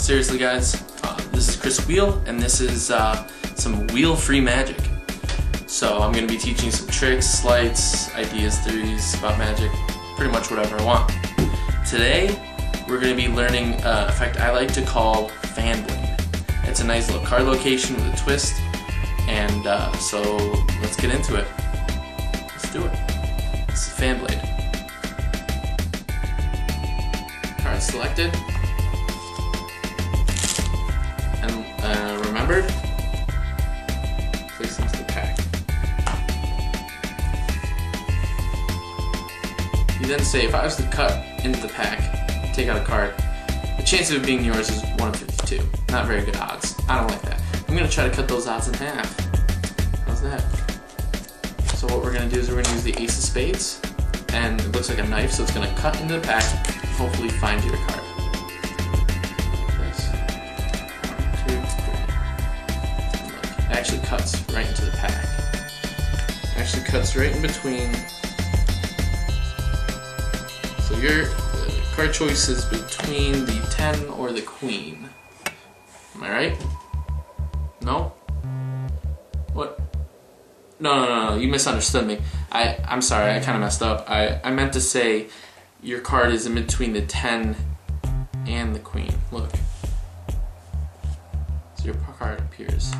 seriously, guys, uh, this is Chris Wiehl, and this is uh, some wheel-free magic. So I'm going to be teaching some tricks, sleights, ideas, theories about magic, pretty much whatever I want. Today, we're going to be learning uh, a effect I like to call fan blade. It's a nice little card location with a twist, and uh, so let's get into it. Let's do it. This is fan blade. Card selected. Place into the pack. You then say, if I was to cut into the pack, take out a card, the chance of it being yours is 1 in 52. Not very good odds. I don't like that. I'm going to try to cut those odds in half. How's that? So what we're going to do is we're going to use the ace of spades, and it looks like a knife, so it's going to cut into the pack, hopefully find your card. Actually cuts right into the pack. It actually cuts right in between. So your uh, card choice is between the 10 or the queen. Am I right? No? What? No, no, no, no, you misunderstood me. I, I'm sorry, I kind of messed up. I, I meant to say your card is in between the 10 and the queen. Look. So your card appears